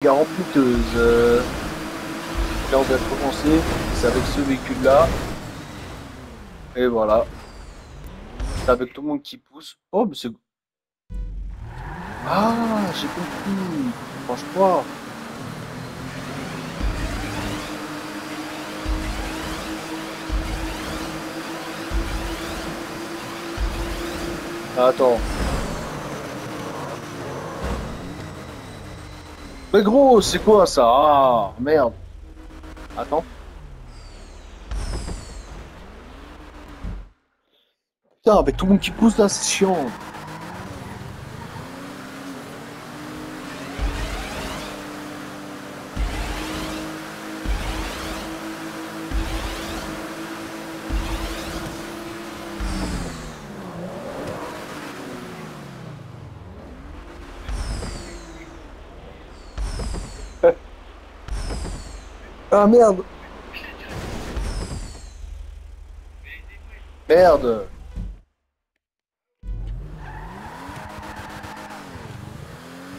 gare piteuse. Euh... Là, on vient commencer. C'est avec ce véhicule-là. Et voilà. C'est avec tout le monde qui pousse. Oh, mais c'est... Ah, j'ai compris. Franchement. Attends. Mais gros, c'est quoi ça? Ah, merde. Attends. Putain, avec tout le monde qui pousse là, c'est chiant. Ah merde. Merde.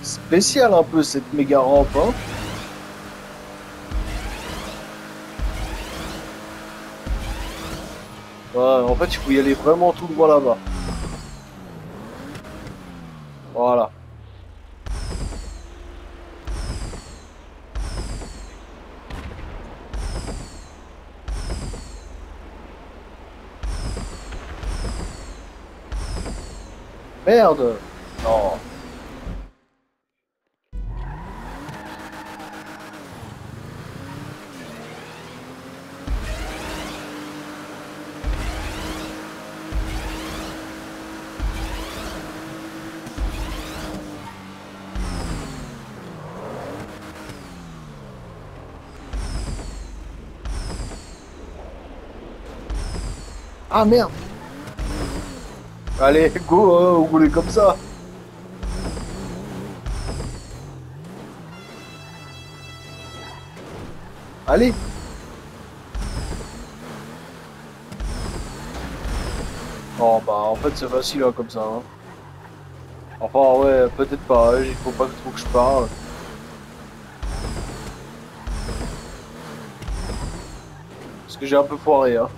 Spécial un peu cette méga rampe hein. En fait il faut y aller vraiment tout droit là-bas. Merde Non Ah merde Allez, go, hein, on roule comme ça. Allez. Oh bah en fait c'est facile hein, comme ça. Hein. Enfin ouais, peut-être pas, hein, il faut pas trop que je parle. Parce que j'ai un peu foiré hein.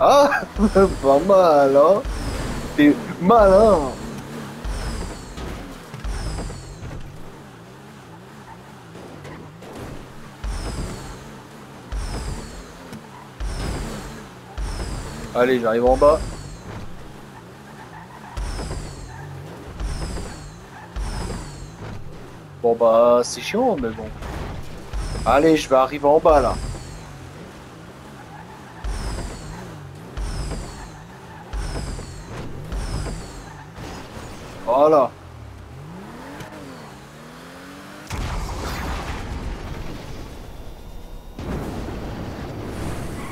Ah Pas mal, hein T'es malin Allez, j'arrive en bas. Bon bah c'est chiant mais bon. Allez, je vais arriver en bas là. Voilà.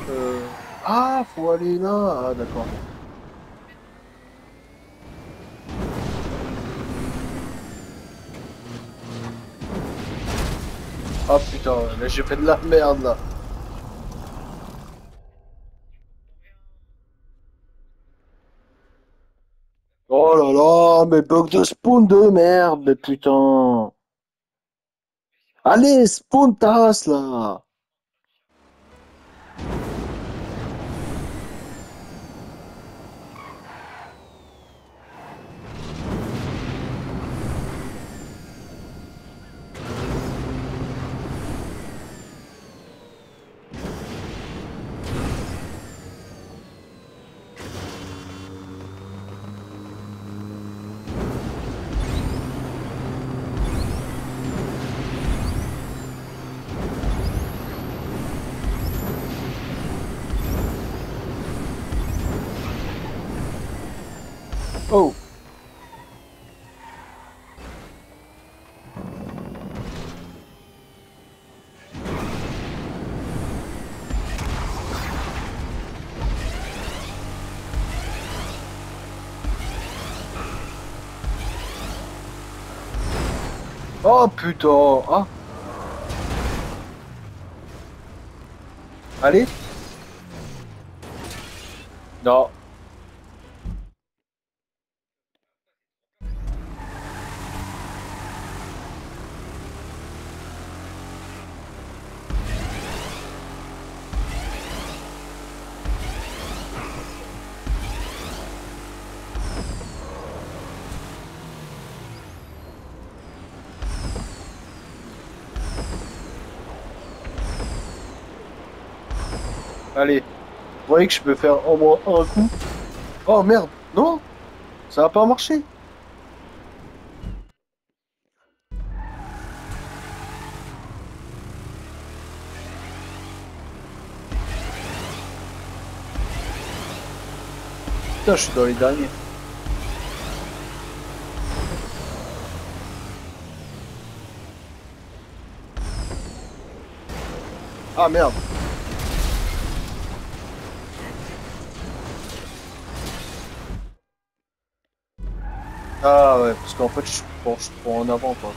Euh... Ah, faut aller là. Ah, d'accord. Ah putain, mais j'ai fait de la merde là. Oh là là, mais bug de spawn de merde, putain. Allez, spawn ta là. Oh putain Ah Allez. Non Que je peux faire au moins un coup. Oh merde. Non. Ça va pas marcher. Je suis dans les derniers. Ah merde Ah ouais, parce qu'en fait je je prends en avant quoi.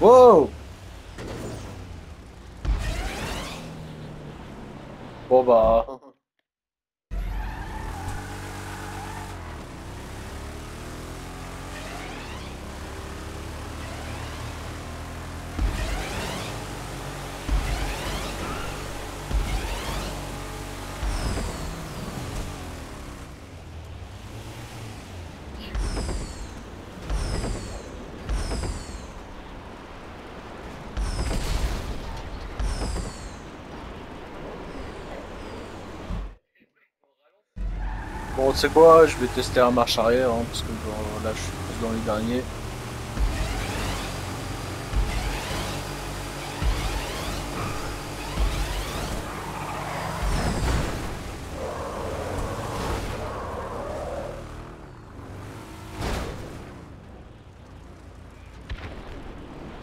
Wow Bon bah... Bon, tu sais quoi, je vais tester la marche arrière, hein, parce que là je suis dans les derniers.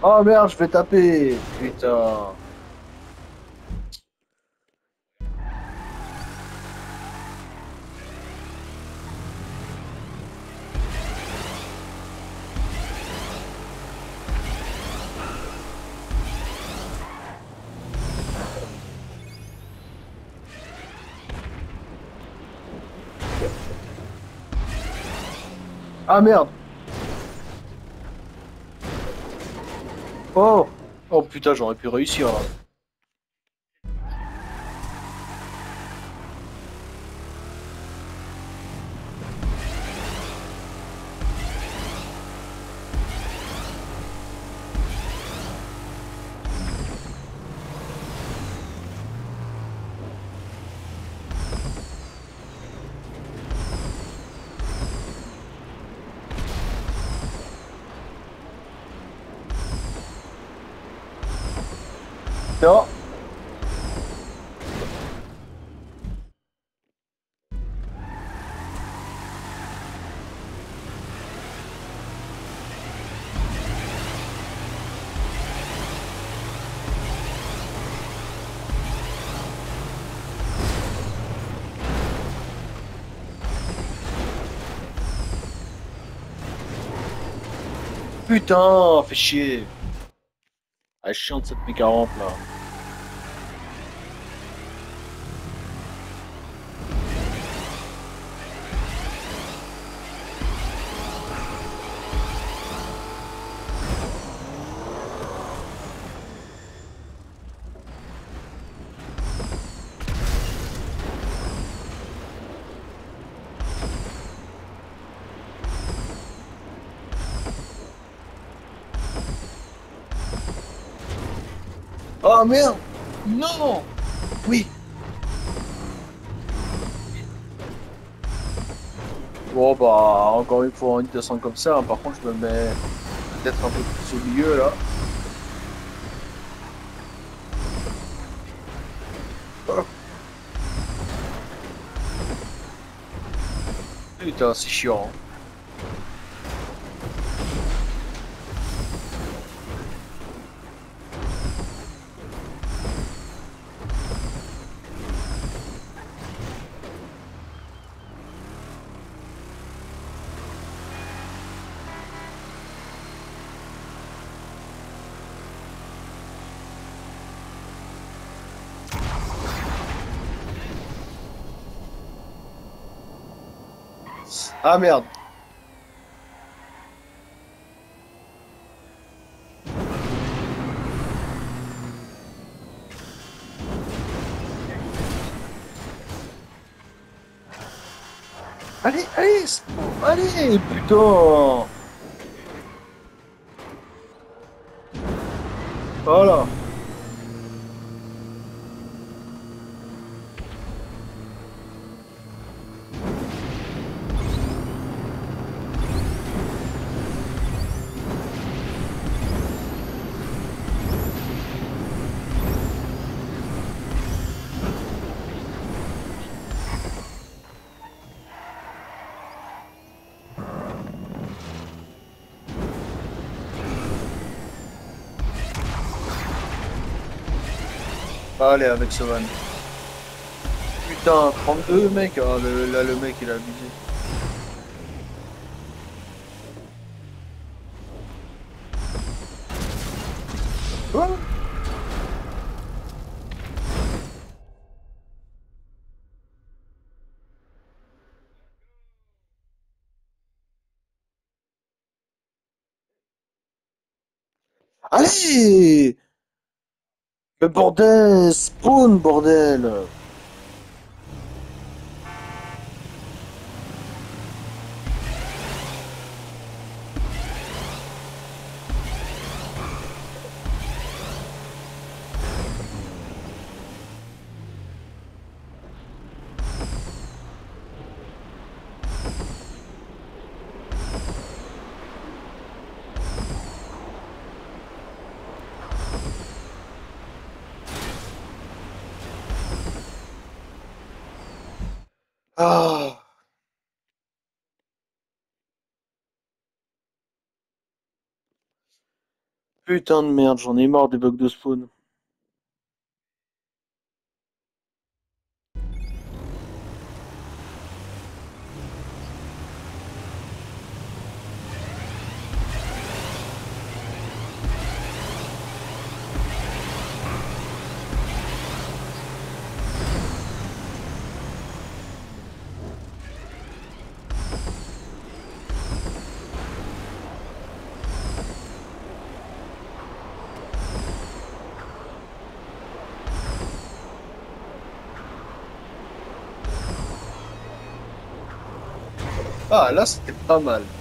Oh merde, je vais taper Putain Ah merde Oh Oh putain, j'aurais pu réussir. Putain, fait chier. Ah, chiante cette méga-rampe là. Oh merde Non Oui Bon bah encore une fois en descend comme ça, par contre je me mets peut-être un peu plus au milieu là. Putain c'est chiant. hein. Ah merde. Allez, allez, allez, putain. Voilà. Allez, avec ce van. Putain, 32 mec. Ah, là, le mec, il a abusé. Allez le bordel Spawn, bordel Ah Putain de merde, j'en ai marre des bugs de spawn. Ah, là, c'était pas mal.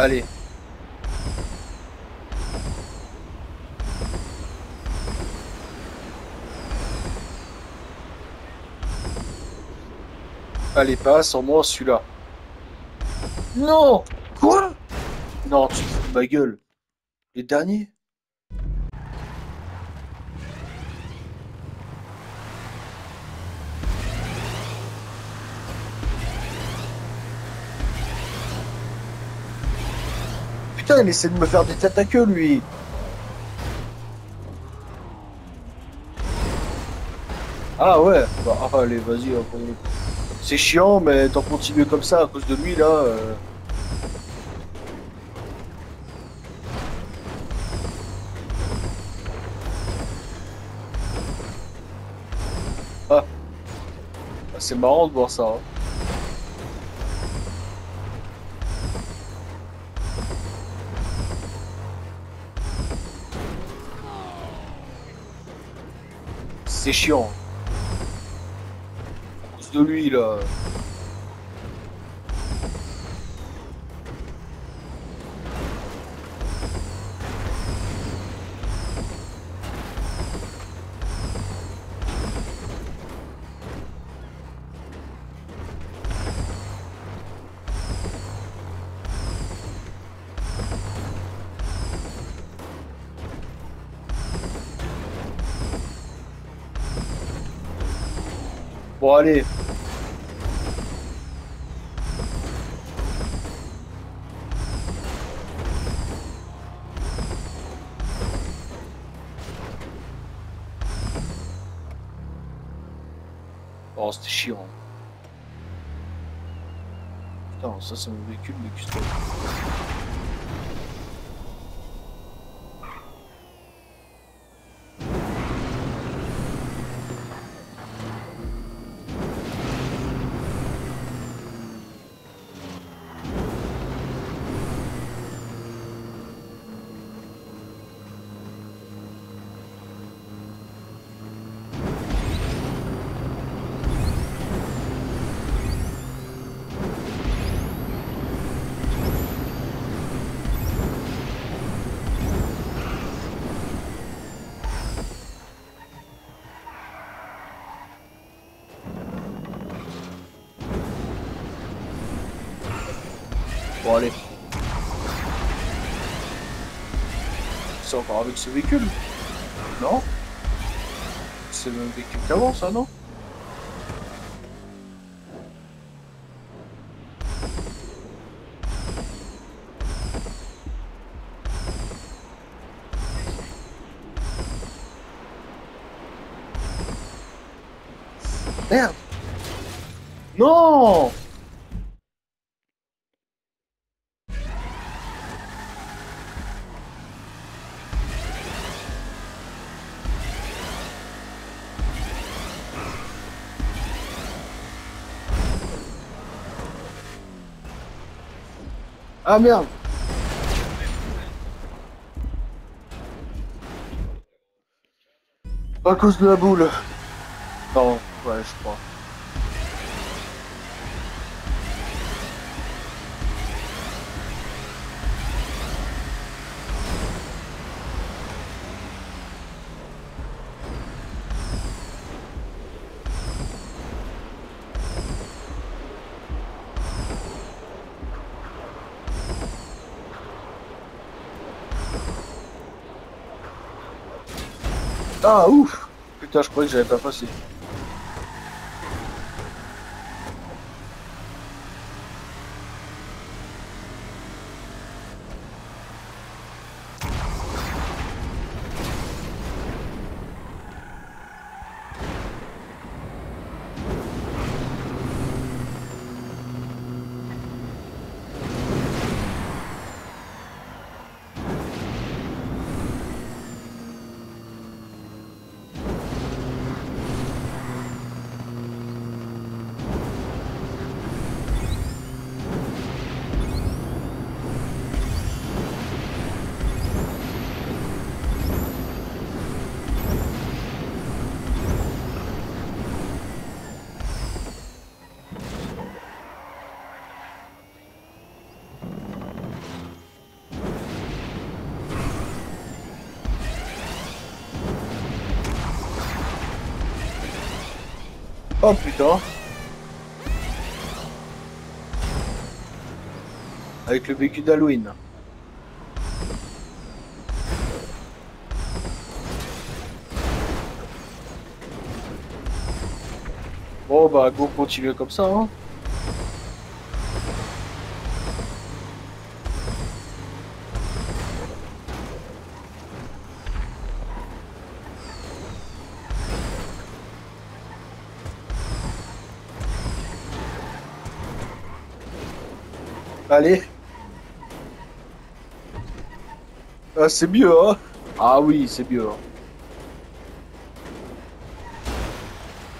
Allez. Allez, passe, en moins celui-là. Non Quoi? Non, tu fous ma gueule. Les derniers il essaie de me faire des têtes à queue, lui. Ah ouais, bah allez, vas-y. C'est chiant, mais t'en continues comme ça à cause de lui, là. Euh. Ah. C'est marrant de voir ça. Hein. C'est chiant. À cause de lui, là. Bon, allez. Oh, c'était chiant. Putain, ça c'est avec ce véhicule. Non. C'est le même véhicule qu'avant, ça, non? Ah merde À cause de la boule. Non, ouais, je crois. Ah ouf Putain, je croyais que j'avais pas passé. Oh putain Avec le véhicule d'Halloween. Bon bah go continuer comme ça hein. C'est mieux, hein Ah oui, c'est mieux. hein.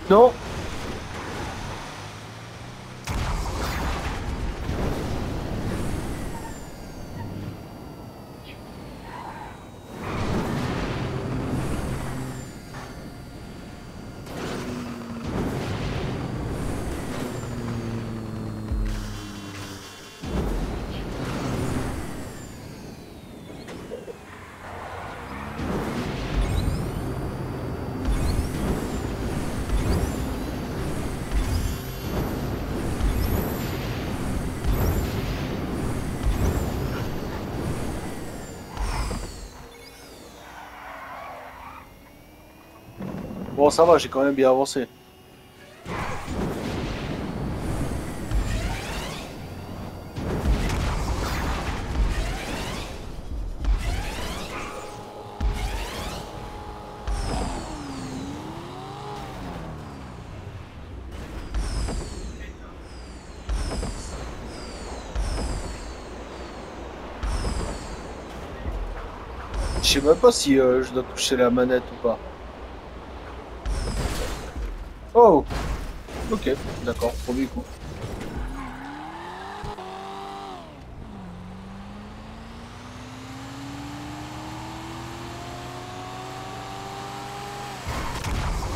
Non Bon, ça va, j'ai quand même bien avancé. Je sais même pas si euh, je dois toucher la manette ou pas. Oh Ok, d'accord, premier coup.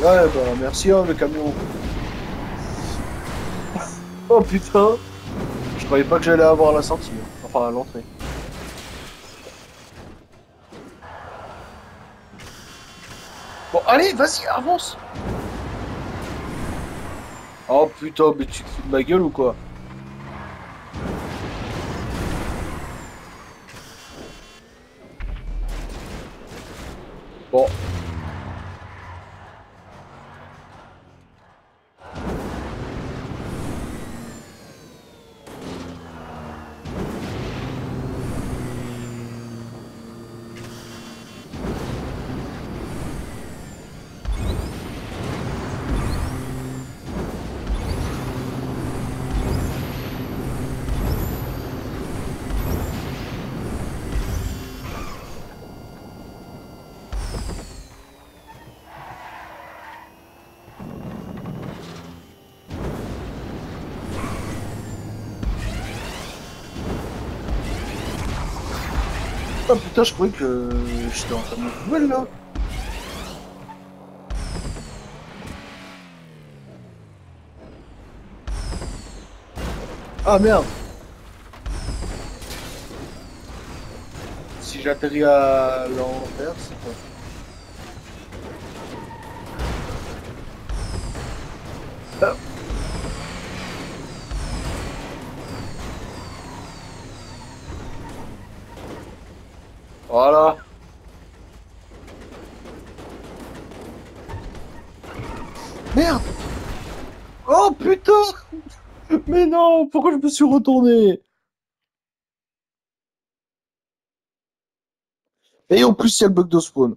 Ouais, bah merci hein, le camion. oh putain Je croyais pas que j'allais avoir la sortie, hein. enfin l'entrée. Bon, allez, vas-y, avance Oh putain, mais tu te fous de ma gueule ou quoi Bon, je croyais que j'étais en train de me là. Ah merde Si j'atterris à l'envers, c'est quoi. Voilà. Merde. Oh putain. Mais non, pourquoi je me suis retourné? Et en plus, il y a le bug de spawn.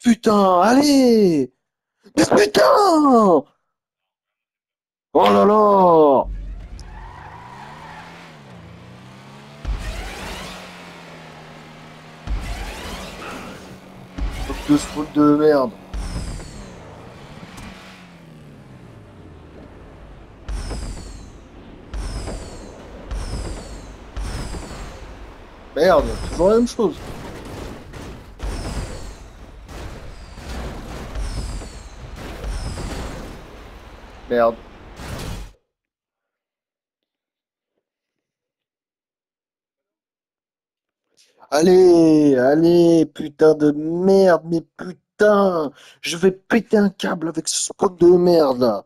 Putain, allez. Mais putain. Oh là là De spawn de merde. Merde, toujours la même chose. Merde. Allez, allez, putain de merde, mais putain, je vais péter un câble avec ce spawn de merde.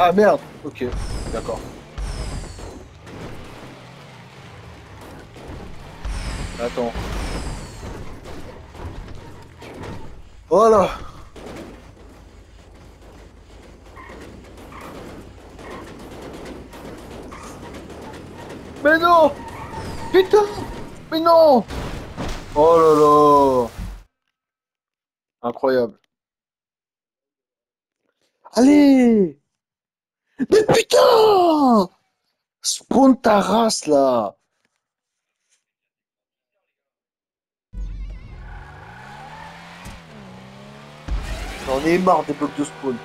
Ah merde, ok, d'accord. Attends. Voilà. Mais non! Putain! Mais non! Oh là là! Incroyable. Allez! Mais putain! Spawn ta race là J'en ai marre des blocs de spawn.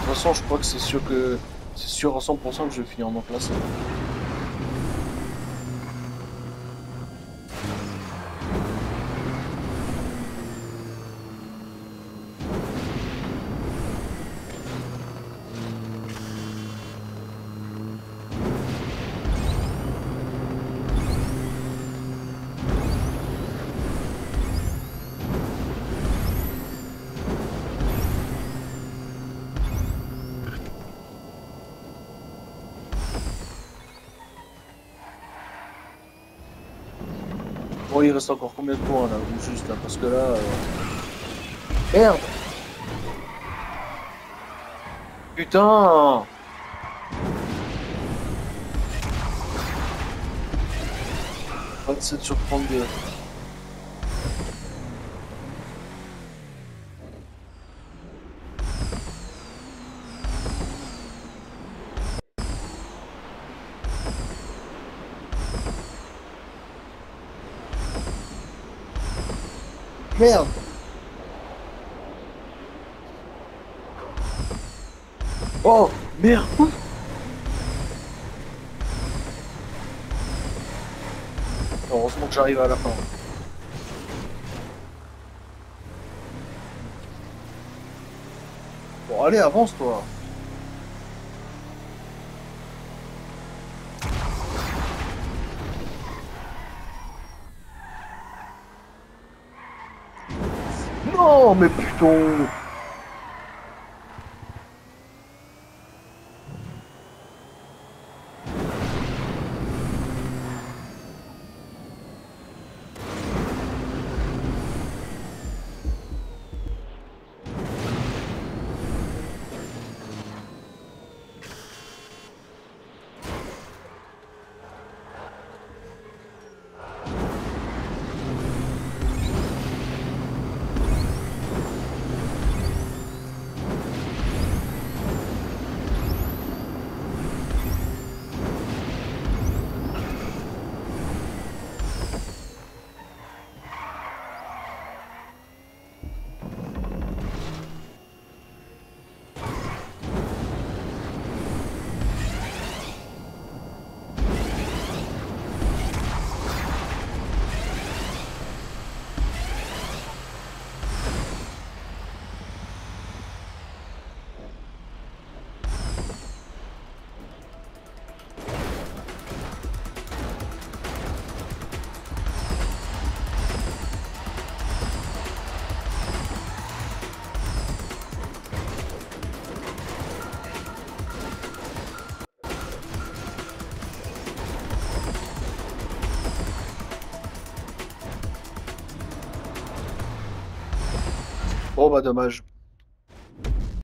Toute façon, je crois que c'est sûr que c'est sûr à 100% que je vais finir en classe. Il reste encore combien de points là juste là Parce que là. euh, Merde Putain « 27 sur 32. Merde. Oh Merde. Heureusement que j'arrive à la fin. Bon allez avance toi Non mais putain Oh bah dommage.